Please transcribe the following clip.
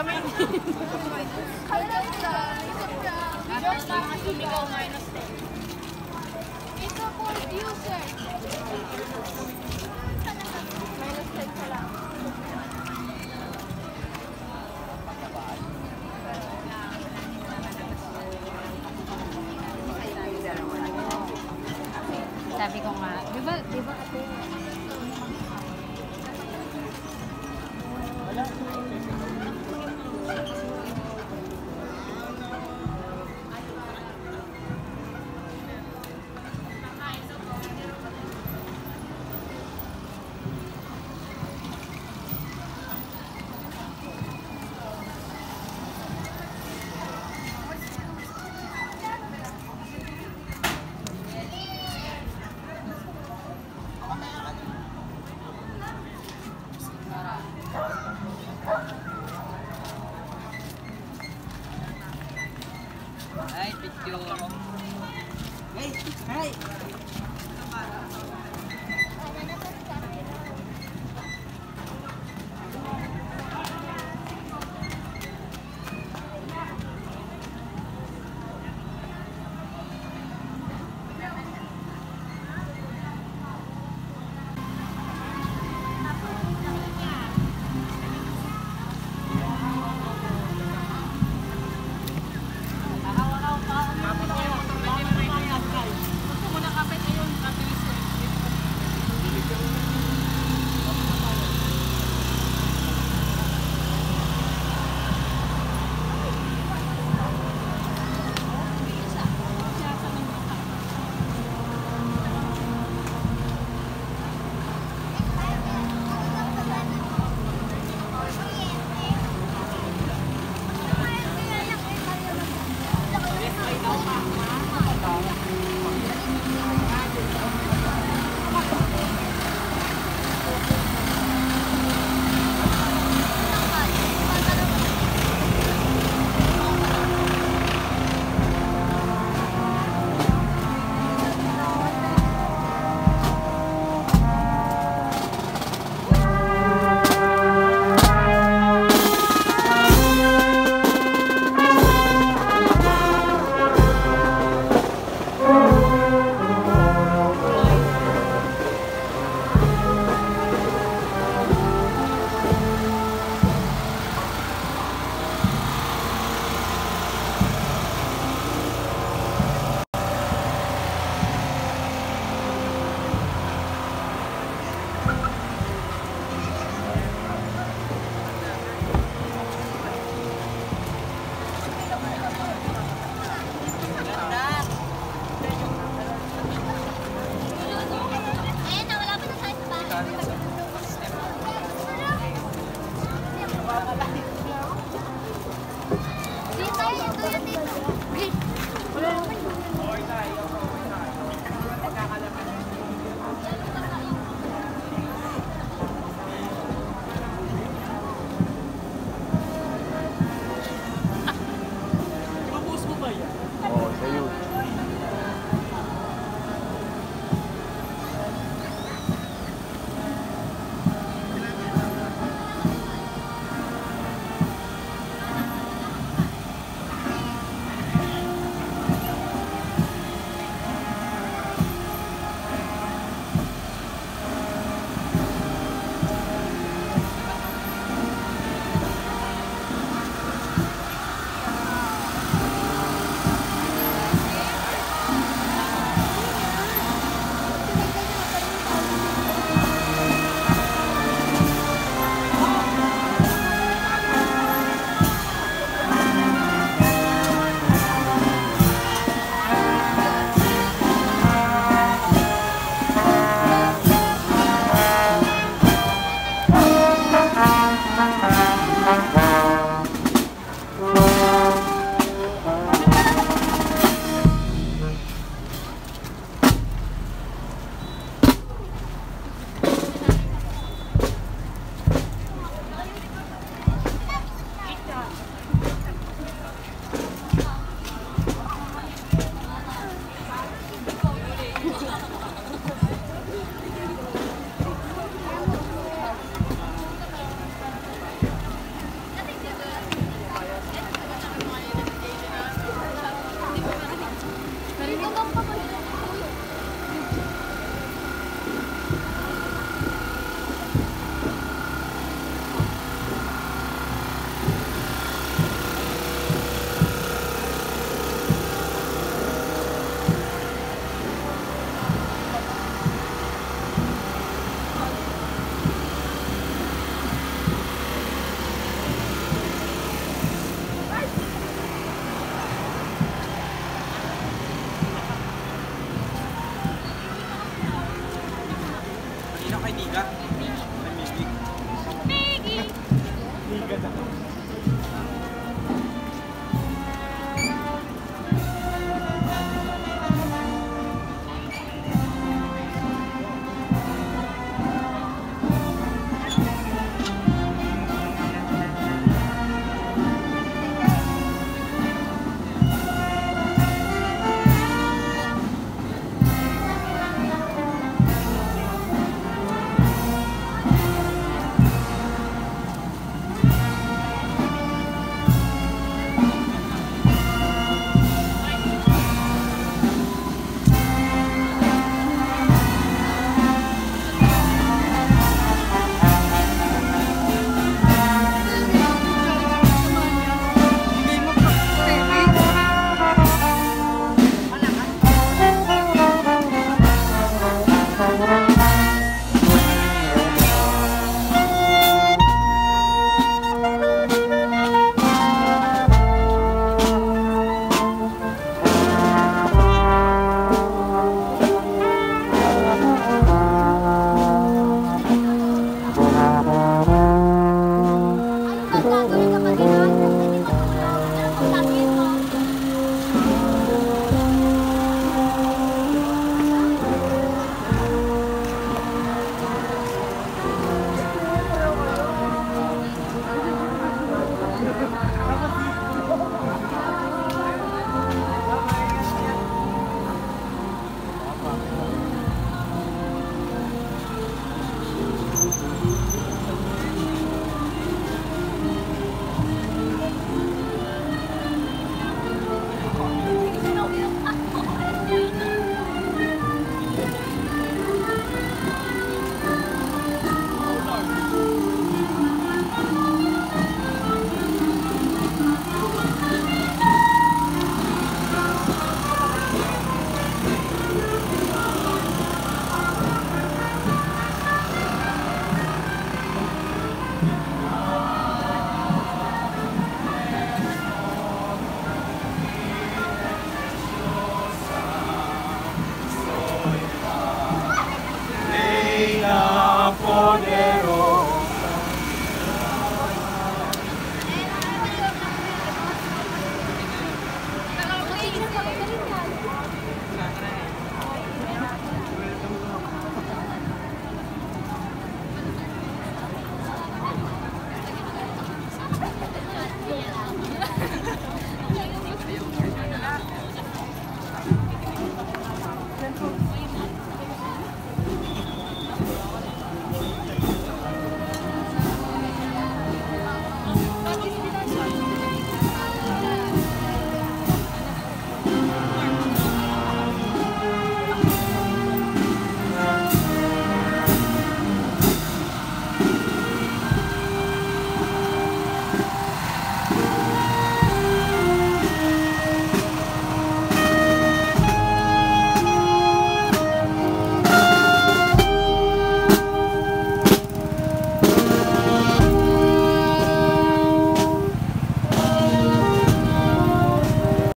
Kamay ni. Joke 10. It's a cold 10 ka. Sabi ko nga, di ba, di ba ate, はい。